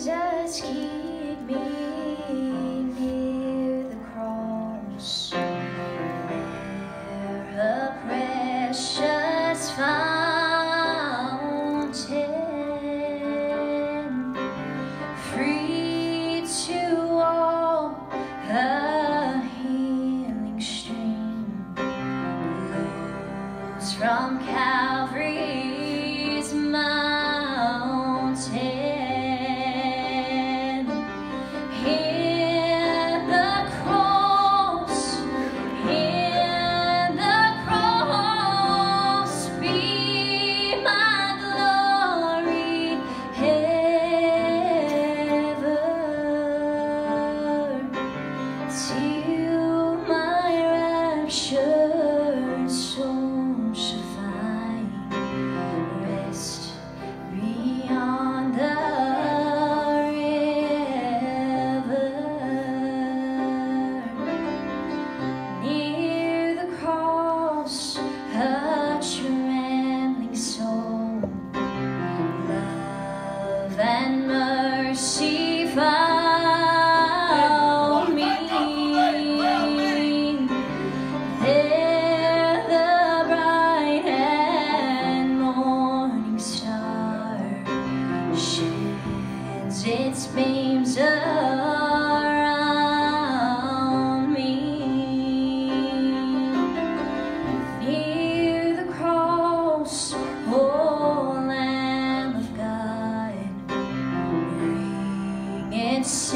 Jesus, keep me near the cross, where a precious fountain, free to all, a healing stream flows from Calvary's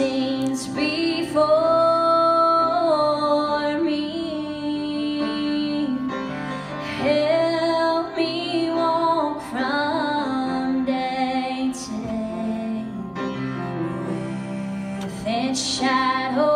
saints before me. Help me walk from day to day with its shadow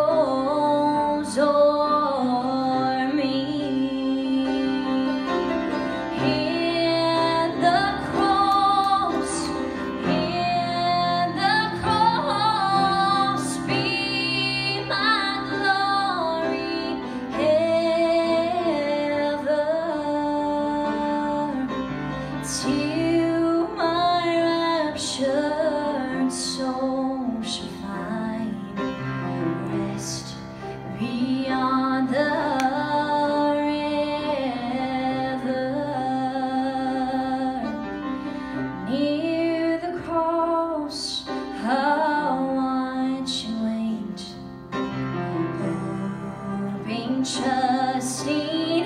the sea.